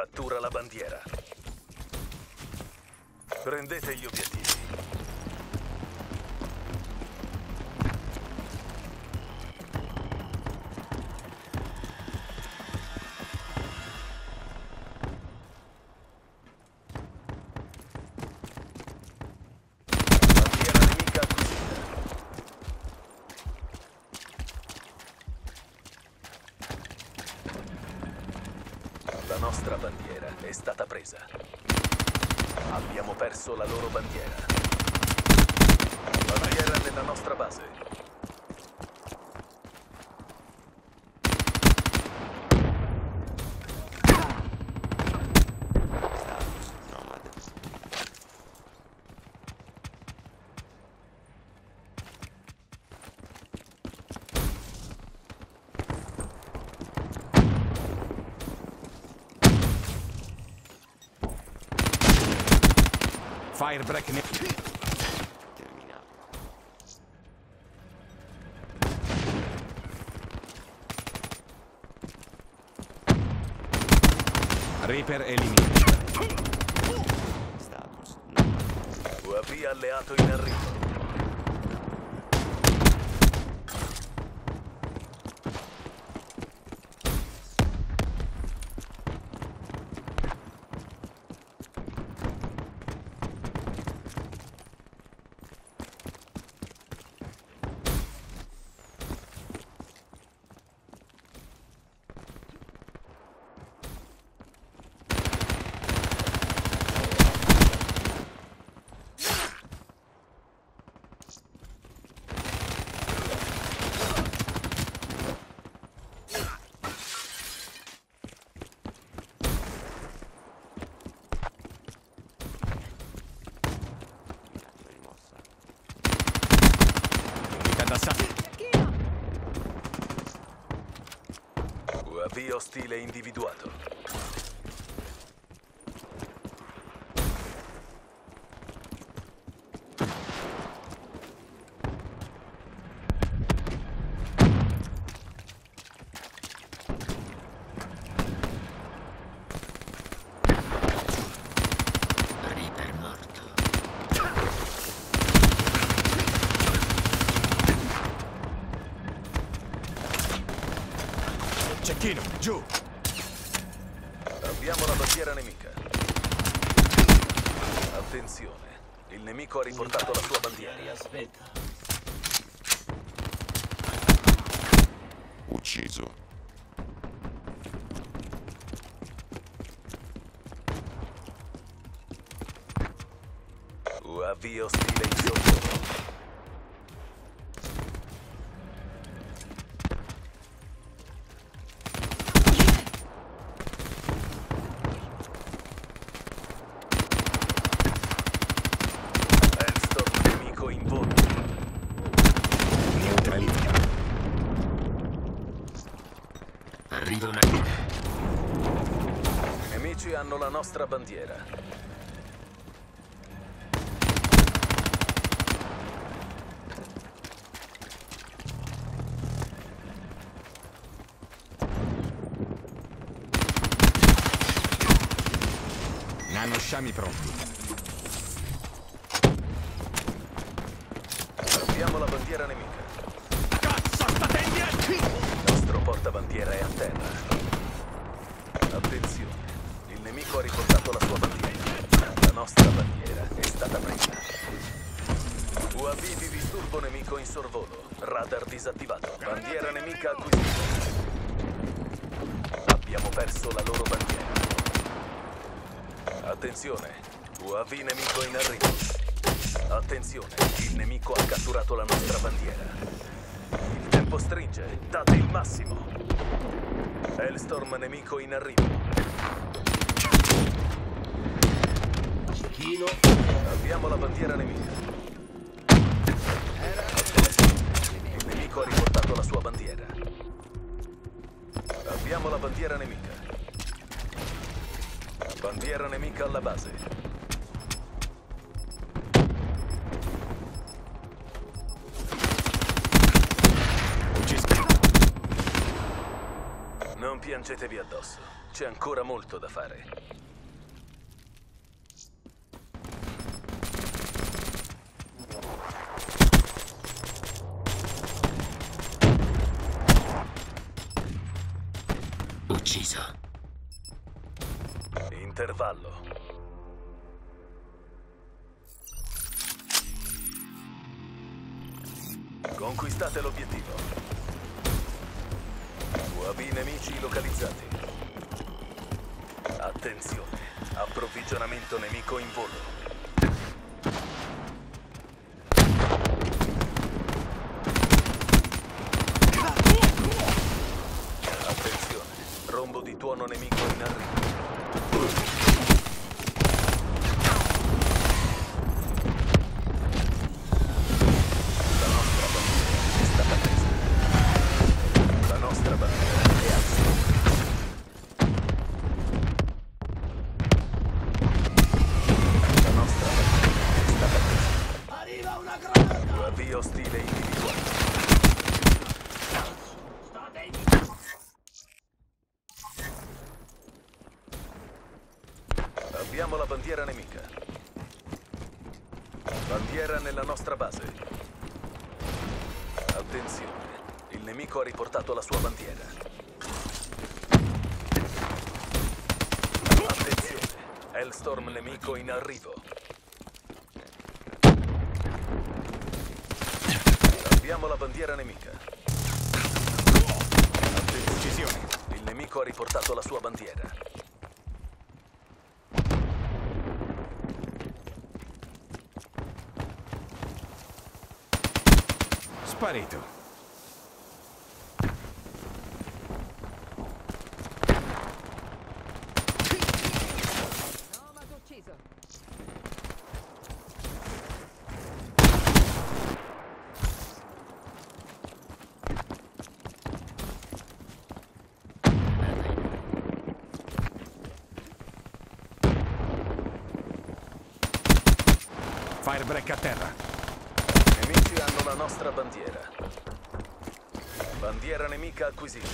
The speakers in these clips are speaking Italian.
Cattura la bandiera. Prendete gli obiettivi. Presa. Abbiamo perso la loro bandiera. Bandiera nella nostra base. Firebreak ne- Terminato. Reaper eliminato. Status. UAV alleato in arrivo. Cazzo rimossa. Unità d'assalto. UAV ostile individuato. Giù. Abbiamo la bandiera nemica. Attenzione, il nemico ha riportato la sua bandiera. Aspetta. Ucciso. UAV ostile in soccorso. Hellstorm nemico in volo. Neutralizzato. Arriva una guida. I nemici hanno la nostra bandiera. Nanosciami pronti. Abbiamo la bandiera nemica. Cazzo, state indietro! Nostro portabandiera è a terra. Attenzione, il nemico ha riportato la sua bandiera. La nostra bandiera è stata presa. UAV di disturbo nemico in sorvolo. Radar disattivato. Bandiera nemica acquisita. Abbiamo perso la loro bandiera. Attenzione, UAV nemico in arrivo. Attenzione, il nemico ha catturato la nostra bandiera. Il tempo stringe, date il massimo. Hellstorm nemico in arrivo. Cecchino. Abbiamo la bandiera nemica. Il nemico ha riportato la sua bandiera. Abbiamo la bandiera nemica. Bandiera nemica alla base. Piangetevi addosso. C'è ancora molto da fare. Ucciso. Intervallo. Conquistate l'obiettivo. UAV nemici localizzati. Attenzione, approvvigionamento nemico in volo. Attenzione, rombo di tuono nemico in arrivo. Abbiamo la bandiera nemica. Bandiera nella nostra base. Attenzione, il nemico ha riportato la sua bandiera. Attenzione, Hellstorm nemico in arrivo. Abbiamo la bandiera nemica. Attenzione, il nemico ha riportato la sua bandiera. Sparito. Firebreak a terra. Hanno la nostra bandiera. Bandiera nemica acquisita.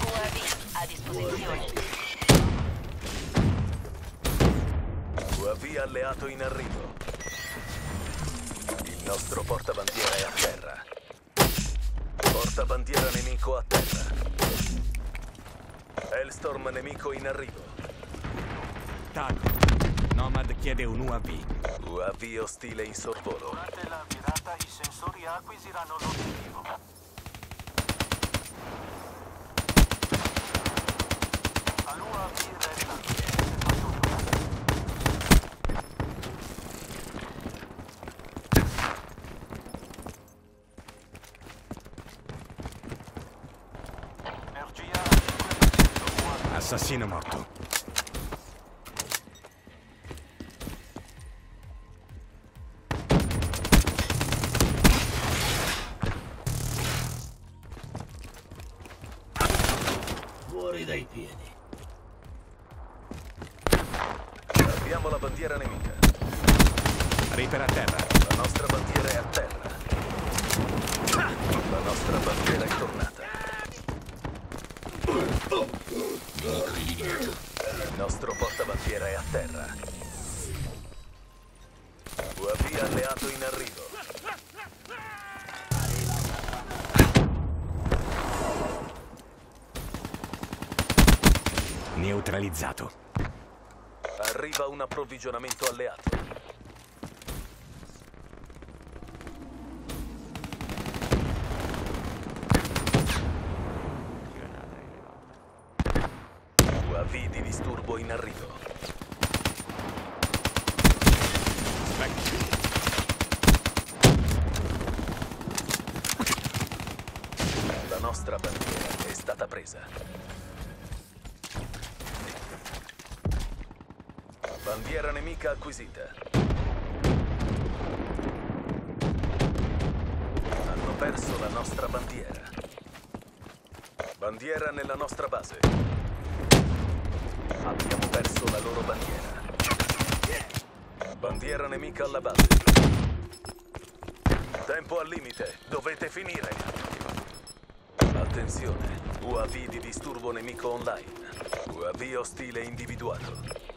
UAV a disposizione. UAV alleato in arrivo. Il nostro portabandiera è a terra. Portabandiera nemico a terra. Hellstorm nemico in arrivo. Tag. Nomad chiede un UAV. UAV ostile in sorvolo. Durante la virata i sensori acquisiranno l'obiettivo. Neutralizzato. Arriva un approvvigionamento alleato. UAV di disturbo in arrivo. La nostra bandiera è stata presa. Bandiera nemica acquisita. Hanno perso la nostra bandiera. Bandiera nella nostra base. Abbiamo perso la loro bandiera. Bandiera nemica alla base. Tempo al limite, dovete finire. Attenzione, UAV di disturbo nemico online. UAV ostile individuato.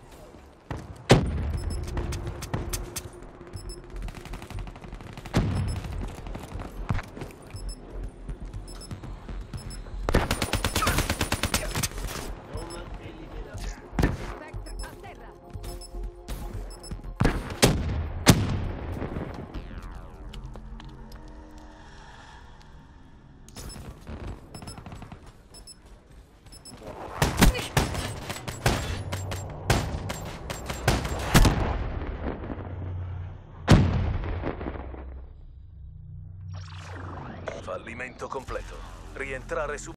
nuestra resurrección.